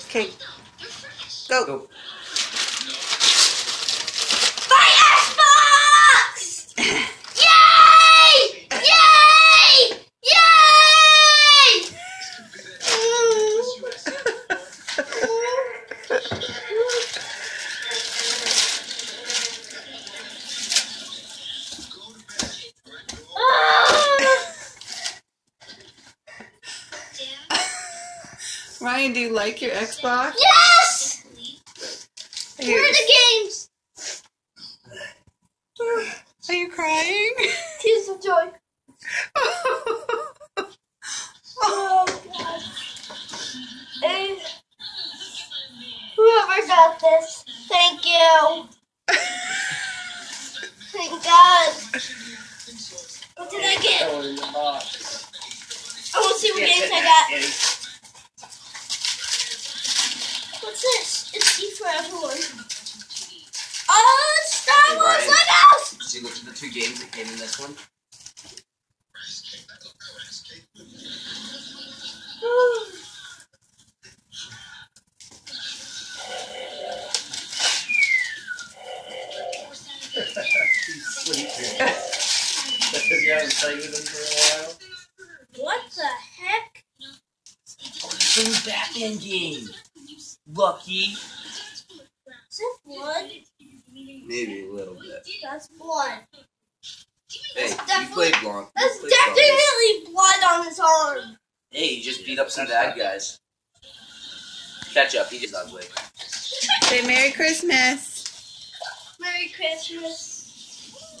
Okay. Go. Go. Xbox! Yay! Yay! Yay! Mm. Ryan, do you like your Xbox? Yes! Here. Where are the games? Are you crying? Tears of joy. Oh, God. Hey, whoever got this, thank you. Thank God. What did I get? Throw it in. I want to see what Yeah, games I yeah, got. What's this? It's E for everyone. Oh, it's Star Hey, Wars Ryan. Legos! See what the two games that came in this one? Because you haven't played with him for a while. What the heck? Oh, the back end game. Lucky. Is it blood? Maybe a little bit. That's blood. Hey, That's you played long. you That's played long. definitely blood on his arm. Hey, you just beat up some bad guys. Catch up. He just ugly. Say Merry Christmas. Merry Christmas.